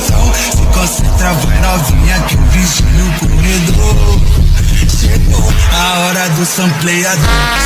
Se concentra, vai novinha que eu vigio o corredor. Chegou a hora do sampleador.